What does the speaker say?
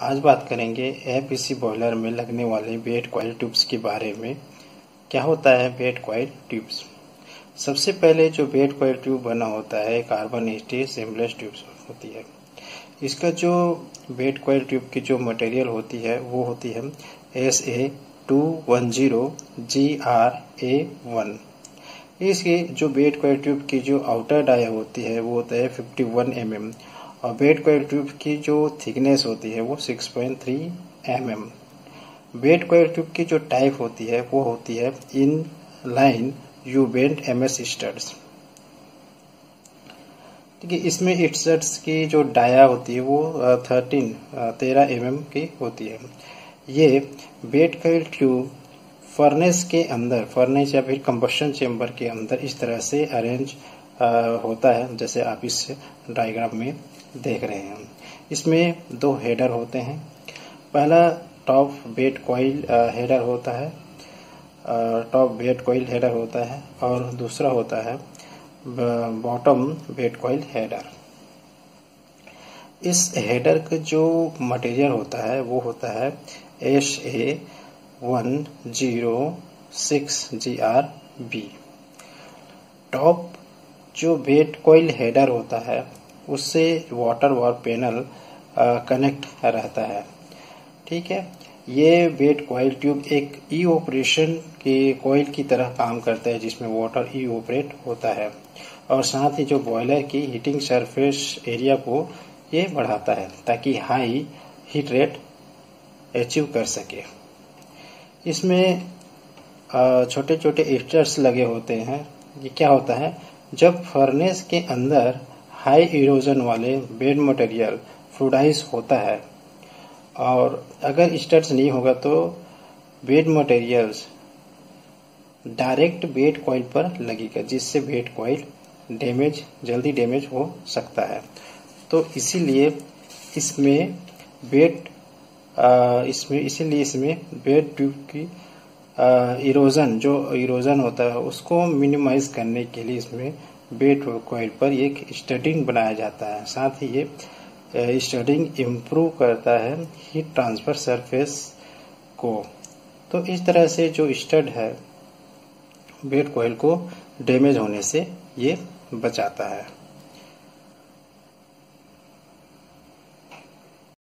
आज बात करेंगे एपीसी बॉयलर में लगने वाले बेड कॉयल ट्यूब्स के बारे में। क्या होता है बेड कॉयल ट्यूब्स सबसे पहले जो बेड कॉयल ट्यूब बना होता है कार्बन स्टील सिम्बलेस ट्यूब्स होती है। इसका जो बेड कॉयल ट्यूब की जो मटेरियल होती है, वो होती है S A two one zero G R A one इसके जो बेड कॉयल ट्यूब की जो आउटर डाया होती है, वो होता है फिफ्टी वन एम और बेड कॉयल ट्यूब की जो थिकनेस होती है वो 6.3 point M bed coil tube की जो टाइप होती है, वो होती है in line U bent M S studs ठीक है, इसमें स्टड्स की जो डाया होती है वो थर्टीन तेरह एम एम की होती है। ये बेड कॉयल ट्यूब फर्नेस के अंदर फर्नेस या फिर कंबशन चेम्बर के अंदर इस तरह से अरेंज होता है, जैसे आप इस डायग्राम में देख रहे हैं। इसमें दो हेडर होते हैं। पहला टॉप बेट कॉइल हेडर होता है। टॉप बेट कॉइल हेडर होता है और दूसरा होता है बॉटम बेट कॉइल हेडर इस हेडर का जो मटेरियल होता है, वो होता है S A one zero six G R B top जो बेड कॉइल हेडर होता है, उससे वाटर वार पैनल कनेक्ट रहता है। ठीक है? ये बेड कॉइल ट्यूब एक ई ऑपरेशन के कॉइल की तरह काम करता है, जिसमें वाटर ई ऑपरेट होता है। और साथ ही जो बॉयलर की हीटिंग सरफेस एरिया को ये बढ़ाता है, ताकि हाई हीट रेट अचीव कर सके। इसमें छोटे छोटे ईस्टर्स लगे होते हैं। ये क्या होता है? जब फर्नेस के अंदर हाई इरोजन वाले बेड मटेरियल फ्लूडाइज होता है, और अगर स्टड्स नहीं होगा तो bed materials direct bed coil पर लगेगा, जिससे बेड कॉइल डैमेज जल्दी डैमेज हो सकता है। तो इसीलिए इसमें बेड इसमें, इसीलिए इसमें बेड ट्यूब की इरोजन जो इरोजन होता है, उसको मिनिमाइज करने के लिए इसमें बेड कोयल पर एक स्टडिंग बनाया जाता है। साथ ही ये स्टडिंग इम्प्रूव करता है हीट ट्रांसफ़र सरफेस को। तो इस तरह से जो स्टड है, बेट कॉइल को डैमेज होने से ये बचाता है।